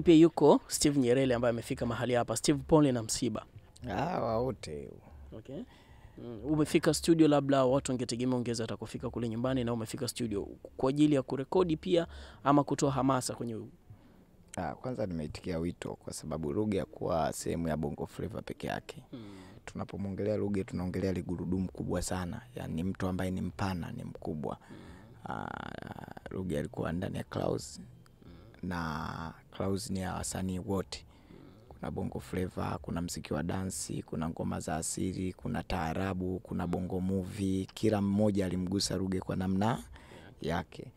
lakini pia yuko Steve Nyerele ambaye amefika mahali hapa. Steve, pole na msiba. Ah, wote Okay. Mm, umefika studio, labda watu wangetegemea ungeza hata kufika kule nyumbani, na umefika studio kwa ajili ya kurekodi pia ama kutoa hamasa kwenye ah, kwanza nimeitikia wito kwa sababu Ruge hakuwa sehemu ya Bongo Flava peke yake. Tunapomwongelea Ruge tunaongelea ligurudumu kubwa sana, yani ni mtu ambaye ni mpana, ni mkubwa. Ah, Ruge alikuwa ndani ya Clouds na Clouds ni ya wasanii wote. Kuna Bongo Flava, kuna mziki wa dansi, kuna ngoma za asili, kuna taarabu, kuna Bongo Movie. Kila mmoja alimgusa Ruge kwa namna yake,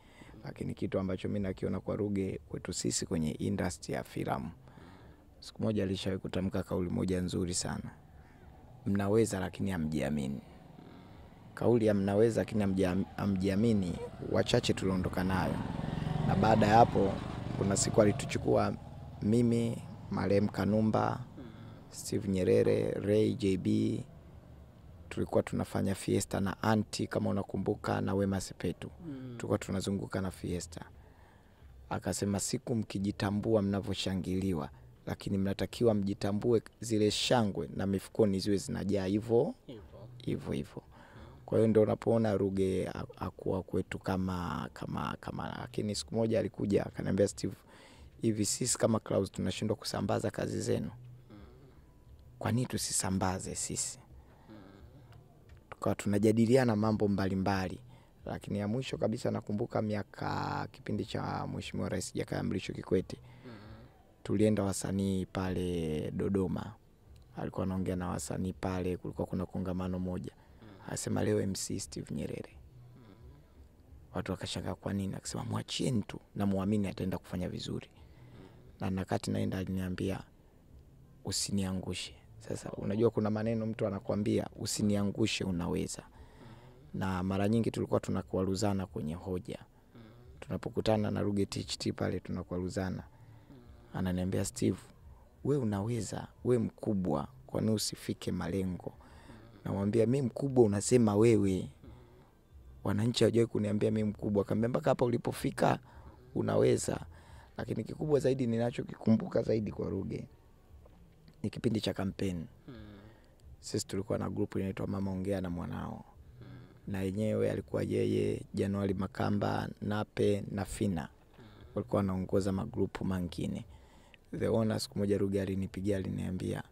lakini kitu ambacho mi nakiona kwa Ruge kwetu sisi kwenye industry ya filamu, siku moja alishawahi kutamka kauli moja nzuri sana, mnaweza lakini hamjiamini. Kauli ya mnaweza lakini amjiamini, wachache tuliondoka nayo, na baada ya hapo kuna siku alituchukua mimi, marehemu Kanumba, Steve Nyerere, Ray JB, tulikuwa tunafanya fiesta na anti kama unakumbuka, na Wema Sepetu mm. tulikuwa tunazunguka na fiesta. Akasema siku mkijitambua mnavyoshangiliwa, lakini mnatakiwa mjitambue zile shangwe na mifukoni ziwe zinajaa hivyo hivyo hivyo. Kwa hiyo ndo unapoona Ruge akuwa kwetu kama kama kama, lakini siku moja alikuja akaniambia, Steve, hivi sisi kama Clouds tunashindwa kusambaza kazi zenu, kwa nini tusisambaze sisi? Tukawa tunajadiliana mambo mbalimbali, mbali lakini ya mwisho kabisa nakumbuka miaka kipindi cha Mheshimiwa Rais Jakaya Mrisho Kikwete, tulienda wasanii pale Dodoma, alikuwa anaongea na wasanii pale, kulikuwa kuna kongamano moja, anasema leo MC Steve Nyerere. Watu wakashangaa kwa nini, akasema mwachie tu namwamini ataenda kufanya vizuri. Na nakati naenda aliniambia usiniangushe. Sasa unajua kuna maneno mtu anakwambia usiniangushe, unaweza. Na mara nyingi tulikuwa tunakwaruzana kwenye hoja, tunapokutana na Ruge THT pale tunakwaruzana, ananiambia Steve, we unaweza, we mkubwa, kwani usifike malengo? Namwambia mi mkubwa, unasema wewe. Wananchi hawajawai kuniambia mi mkubwa, akaambia mpaka hapa ulipofika unaweza. Lakini kikubwa zaidi ninachokikumbuka zaidi kwa Ruge ni kipindi cha kampeni. Sisi tulikuwa na grupu inaitwa Mama Ongea na Mwanao, na yenyewe alikuwa yeye, Januari Makamba, Nape na Fina walikuwa wanaongoza magrupu mangine. The owner siku moja Ruge alinipigia aliniambia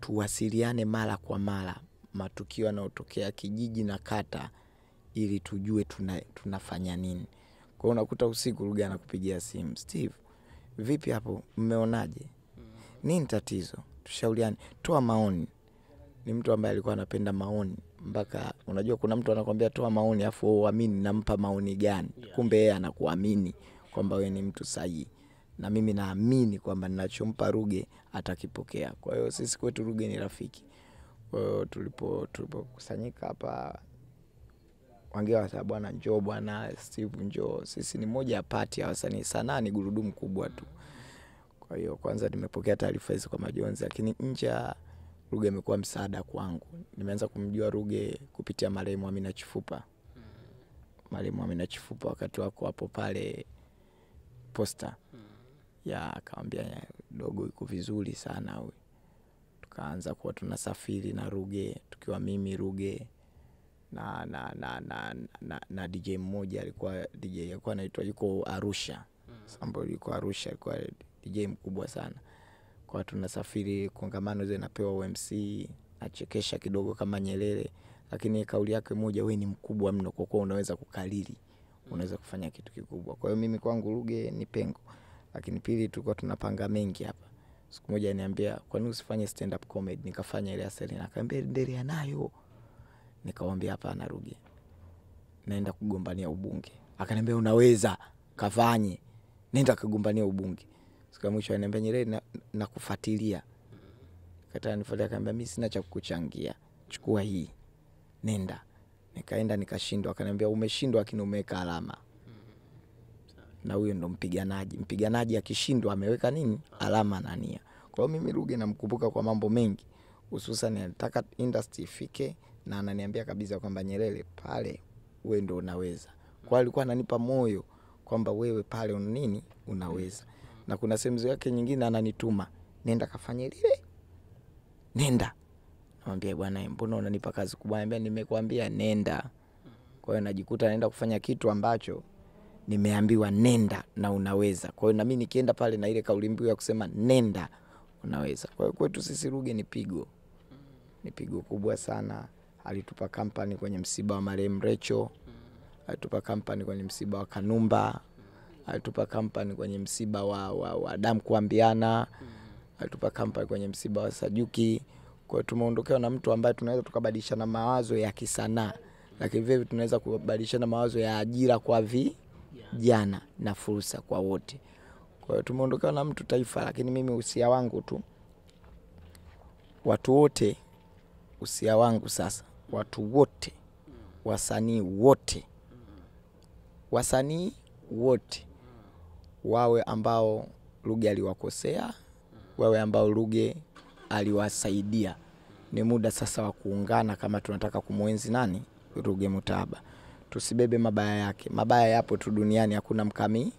tuwasiliane mara kwa mara matukio yanayotokea kijiji na kata, ili tujue tuna, tunafanya nini. Kwa unakuta usiku Ruge anakupigia simu, Steve, vipi hapo, mmeonaje? Nini tatizo? Tushauriane, toa maoni. Ni mtu ambaye alikuwa anapenda maoni, mpaka unajua kuna mtu anakwambia toa maoni afu uamini nampa maoni gani, yeah. kumbe yeye anakuamini kwamba wewe ni mtu sahihi, na mimi naamini kwamba ninachompa Ruge atakipokea. Kwa hiyo sisi kwetu Ruge ni rafiki. Kwa hiyo tulipo tulipokusanyika hapa Wangea wasa bwana, njoo bwana Steve, njoo. Sisi ni moja ya pati ya wasanii, sanaa ni gurudumu kubwa tu. Kwa hiyo kwanza nimepokea taarifa hizi kwa majonzi, lakini nje ya Ruge amekuwa msaada kwangu. Nimeanza kumjua Ruge kupitia marehemu Amina Chifupa. Marehemu Amina Chifupa wakati wako hapo pale posta ya akawambia dogo iko vizuri sana huyu. Tukaanza kuwa tunasafiri na Ruge tukiwa mimi Ruge na na na na, na, na DJ mmoja alikuwa DJ alikuwa anaitwa yuko Arusha. Sambo yuko Arusha alikuwa DJ mkubwa sana. Kwa tunasafiri kongamano hizo napewa UMC nachekesha kidogo kama Nyerere lakini kauli yake moja we ni mkubwa mno kwa kuwa unaweza kukalili unaweza kufanya kitu kikubwa. Kwa hiyo mimi kwangu Ruge ni pengo lakini pili tulikuwa tunapanga mengi hapa siku moja niambia kwa nini usifanye stand up comedy? Nikafanya ile Selina akaambia endelea nayo. Nikamwambia hapana Ruge naenda kugombania ubunge. Akaniambia unaweza. Kafanye nenda kagombania ubunge. Siku ya mwisho ananiambia Nyerere na, na kataa nifuatilia akaambia mimi sina cha kukuchangia. Chukua hii. Nenda. Nikaenda nikashindwa. Akaniambia umeshindwa lakini umeweka alama na huyo ndo mpiganaji. Mpiganaji akishindwa ameweka nini? Alama na nia. Kwa hiyo mimi Ruge namkumbuka kwa mambo mengi. Hususan anataka industry ifike na ananiambia kabisa kwamba Nyerere pale wewe ndo unaweza. Kwa alikuwa ananipa moyo kwamba wewe pale una nini? Unaweza. Na kuna sehemu zake nyingine ananituma nenda kafanye lile. Nenda. Namwambia bwana mbona unanipa kazi kubwa? Anambia nimekwambia nenda. Kwa hiyo najikuta naenda kufanya kitu ambacho nimeambiwa nenda na unaweza. Kwa hiyo nami nikienda pale na ile kauli mbiu ya kusema nenda unaweza. Kwa hiyo kwetu sisi ruge ni pigo. Ni pigo kubwa sana. Alitupa kampani kwenye msiba wa marehemu recho. Alitupa kampani kwenye msiba wa kanumba. Alitupa kampani kwenye msiba wa, wa, wa damu kuambiana. Alitupa kampani kwenye msiba wa sajuki. Kwa hiyo tumeondokewa na mtu ambaye tunaweza tukabadilishana mawazo ya kisanaa. Lakini vile tunaweza kubadilishana mawazo ya ajira kwa vijana na fursa kwa wote. Kwa hiyo tumeondokewa na mtu taifa lakini mimi usia wangu tu. Watu wote usia wangu sasa. Watu wote. Wasanii wote. Wasanii wote. Wawe ambao Ruge aliwakosea, wawe ambao Ruge aliwasaidia. Ni muda sasa wa kuungana kama tunataka kumwenzi nani? Ruge Mutahaba. Tusibebe mabaya yake, mabaya yapo tu duniani, hakuna mkami,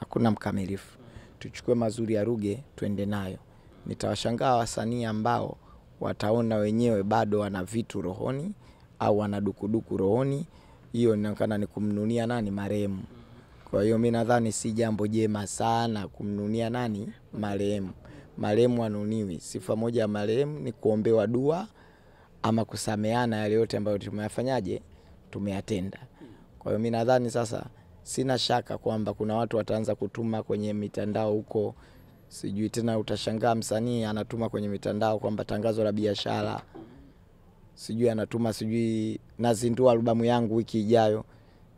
hakuna mkamilifu. Tuchukue mazuri ya Ruge tuende nayo. Nitawashangaa wasanii ambao wataona wenyewe bado wana vitu rohoni au wana dukuduku rohoni. Hiyo inaonekana ni kumnunia nani marehemu. Kwa hiyo mi nadhani si jambo jema sana kumnunia nani marehemu. Marehemu anuniwi. Sifa moja ya marehemu ni kuombewa dua ama kusameana yale yote ambayo tumeyafanyaje, tumeyatenda. Kwa hiyo mi nadhani sasa, sina shaka kwamba kuna watu wataanza kutuma kwenye mitandao huko, sijui tena, utashangaa msanii anatuma kwenye mitandao kwamba tangazo la biashara, sijui anatuma sijui nazindua albamu yangu wiki ijayo,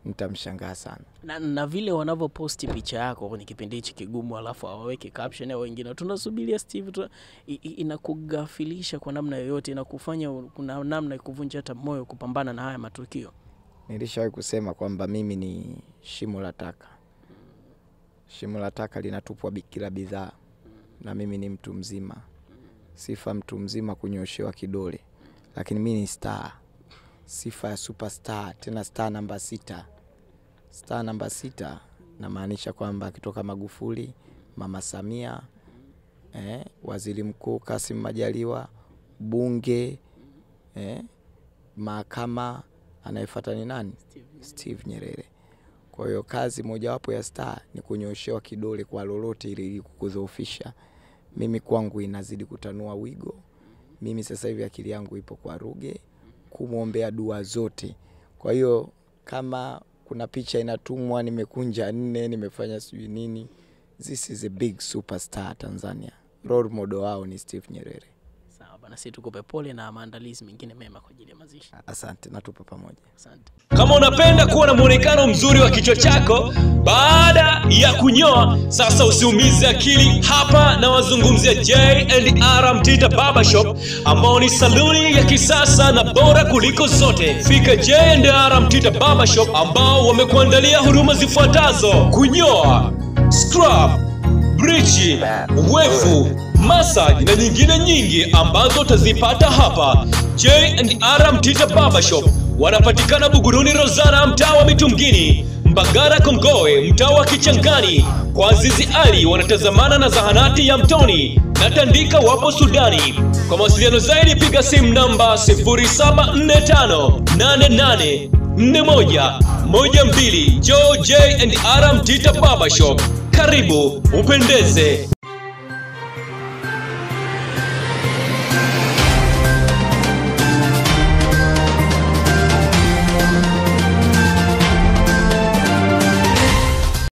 nitamshangaa sana. na, na vile wanavyoposti picha yako kwenye kipindi hichi kigumu alafu awaweke caption au wengine tunasubiria Steve tu, i- i- inakugafilisha kwa namna yoyote, inakufanya kuna namna kuvunja hata moyo kupambana na haya matukio. Nilishawahi kusema kwamba mimi ni shimo la taka. Shimo la taka linatupwa kila bidhaa, na mimi ni mtu mzima. Sifa mtu mzima kunyoshewa kidole, lakini mi ni star, sifa ya superstar, tena star namba sita. Star namba sita namaanisha kwamba akitoka Magufuli, Mama Samia, eh, waziri mkuu Kasim Majaliwa, bunge eh, mahakama anayefuata ni nani? Steve Nyerere. Kwa hiyo kazi mojawapo ya star ni kunyoshewa kidole kwa lolote ili ili kukudhoofisha. Mimi kwangu inazidi kutanua wigo. Mimi sasa hivi akili yangu ipo kwa Ruge kumwombea dua zote. Kwa hiyo kama kuna picha inatumwa nimekunja nne, nimefanya sijui nini, this is a big superstar Tanzania. Role model wao ni Steve Nyerere. Sawa bana, sisi tukupe pole na maandalizi mengine mema kwa ajili ya mazishi. Asante na tupo pamoja. Asante. Kama unapenda kuwa na muonekano mzuri wa kichwa chako baada ya kunyoa, sasa usiumize akili. Hapa na wazungumzia J&R Mtita Barbershop ambao ni saluni ya kisasa na bora kuliko zote. Fika J&R Mtita Barbershop ambao wamekuandalia huduma zifuatazo: kunyoa, scrub, brichi, wefu, massage na nyingine nyingi ambazo utazipata hapa J&R Mtita Barbershop. Wanapatikana Buguruni Rozana, mtaa wa Mitungini, Mbagara Kongowe, mtaa wa Kichangani. Kwa Azizi Ali wanatazamana na zahanati ya Mtoni na Tandika wapo Sudani. Kwa mawasiliano zaidi piga simu namba 0745884112. Joe J&R Mtita Barbershop. Karibu upendeze.